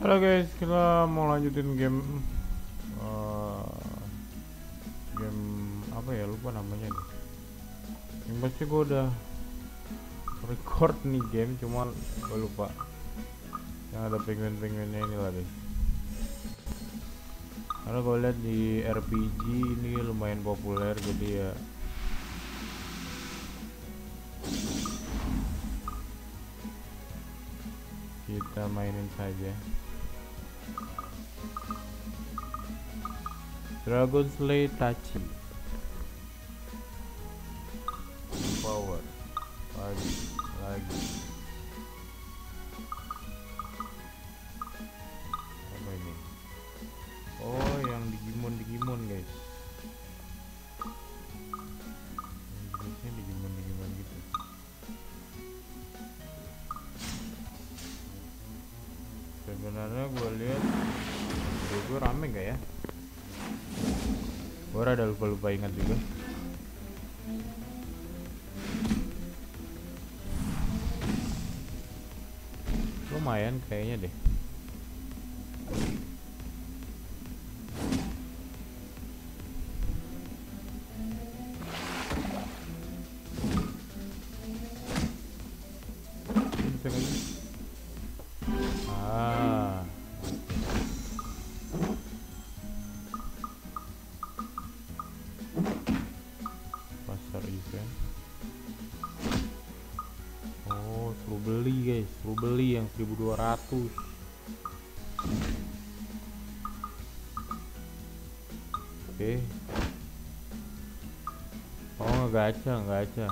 Halo guys, kita mau lanjutin game uh, game apa ya lupa namanya nih. Yang pasti gue udah record nih game, cuma gue lupa. Yang ada penguin-penguinnya ini lah guys. Karena gue lihat di RPG ini lumayan populer, jadi ya kita mainin saja. Dragonslay Tachi Power. Party Laggy Gue rada lupa-lupa ingat juga. Lumayan kayaknya deh 1200 oke oh nggak gacha nggak gacha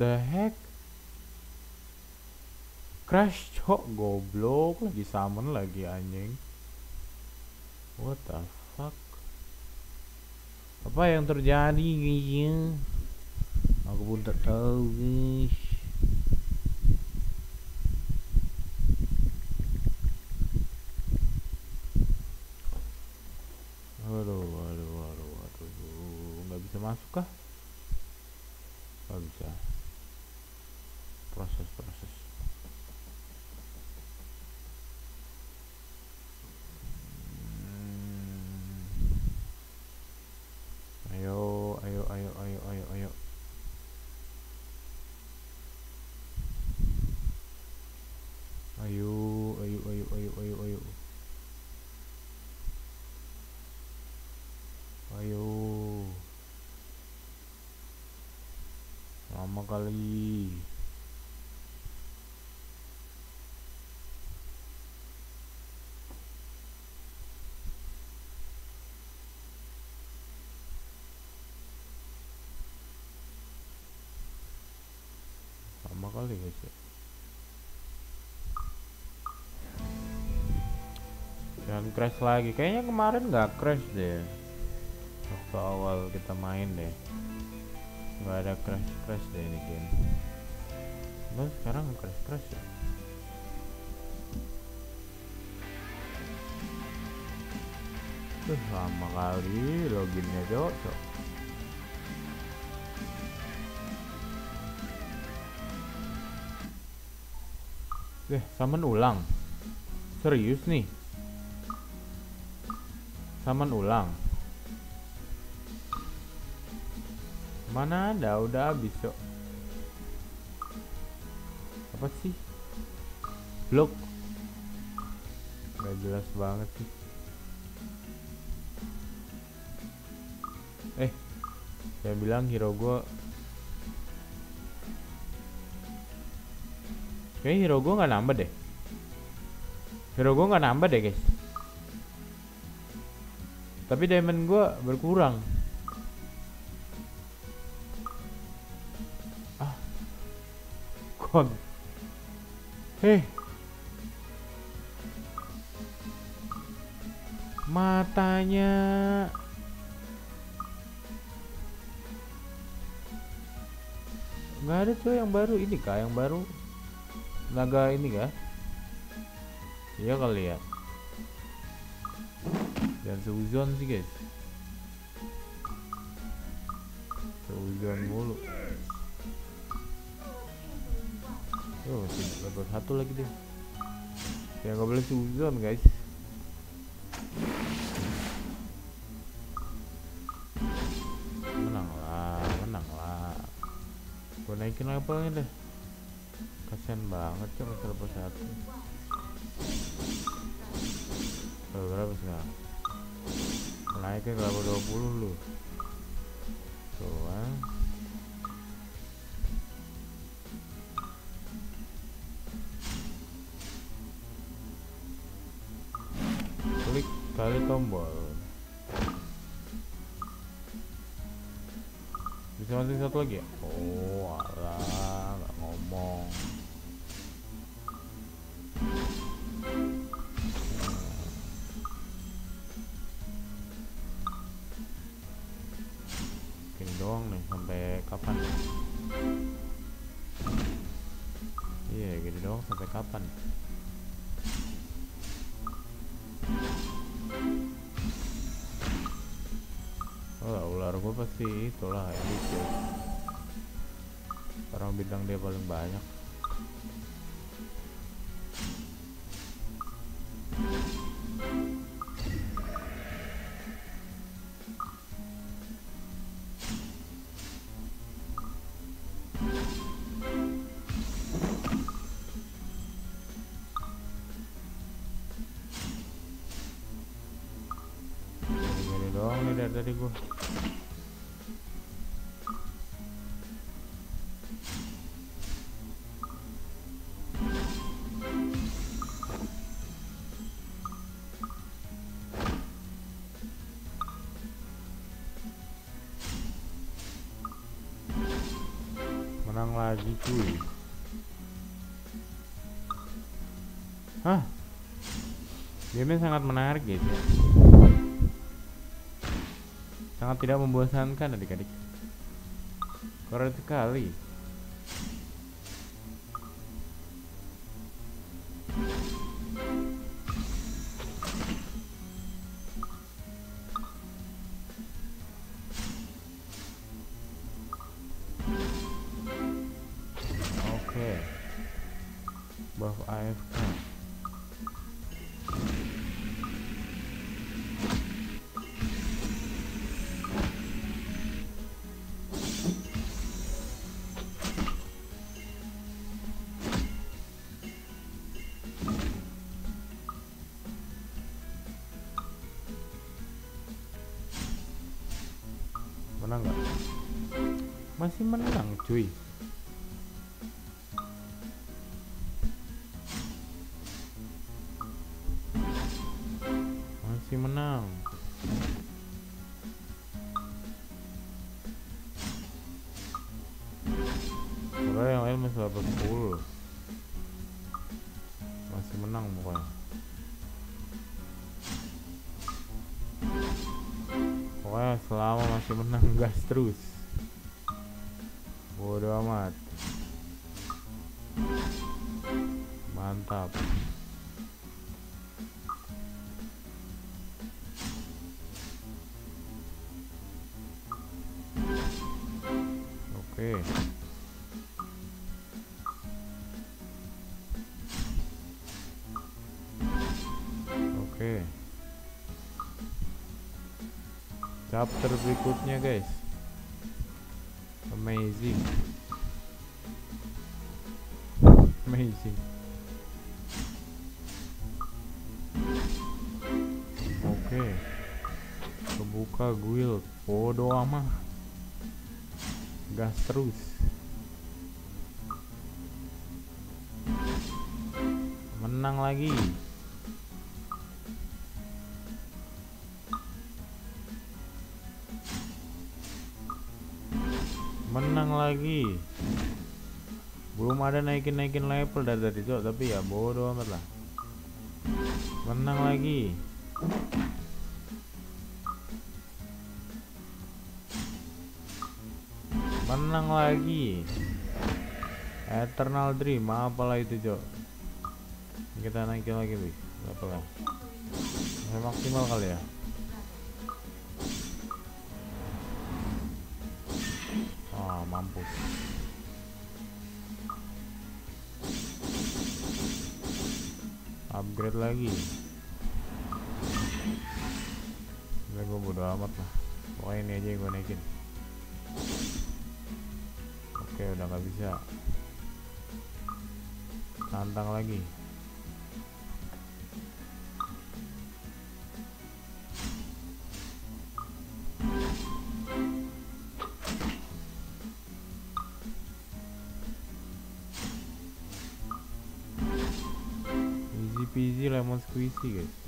the heck? Crash cok goblok lagi summon lagi anjing What the fuck? Apa yang terjadi guys? Aku pun tak tahu guys kali. Lama kali guys ya. Jangan crash lagi. Kayaknya kemarin nggak crash deh waktu awal kita main deh nggak ada crash crash deh ini game. Cuman sekarang crash crash ya? Tuh lama kali loginnya cocok Eh, summon ulang. Serius nih? Summon ulang Mana ada udah habis kok. Apa sih? Blok. Gak jelas banget sih. Eh, saya bilang hero gua Kayaknya hero gua nggak nambah deh. Hero gua nggak nambah deh guys. Tapi diamond gua berkurang. Heh matanya. Nggak ada coy yang baru. Ini kah yang baru? Naga ini kah? Iya kali ya. Dan seuzon sih guys. Seuzon mulu oh masih level satu lagi deh ya nggak boleh seuzon guys. Menang lah menang lah. Gue naikin levelnya deh? Kasian banget masih level satu. Berapa sekarang naiknya ke level 20 lu klik kali tombol bisa mati satu lagi ya? Oh. alah oh ular gua pasti itulah elit ya. Orang bintang dia paling banyak dari gua. Menang lagi cuy. Hah? Game sangat menarik guys ya sangat tidak membosankan adik-adik. Keren sekali menang nggak? Masih menang cuy selama masih menang gas terus. Bodo amat. Mantap. Oke Oke Chapter berikutnya guys. Amazing. Amazing. Oke. Kebuka guild. Bodo amat. Gas terus. Menang lagi Menang lagi. Belum ada naikin-naikin level dari tadi Cok. Tapi ya bodo amat lah. Menang lagi. Menang lagi. Eternal Dream. Apalah itu cok? Kita naikin lagi wih berapa lah maksimal kali ya mampus upgrade lagi. Udah gue bodo amat lah. Pokoknya ini aja yang gue naikin. Oke udah nggak bisa. Tantang lagi peasy lemon squeezy guys.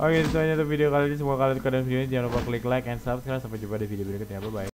Oke, itu aja untuk video kali ini. Semoga kalian suka dengan ini. Jangan lupa klik like and subscribe. Sampai jumpa di video berikutnya. Bye bye.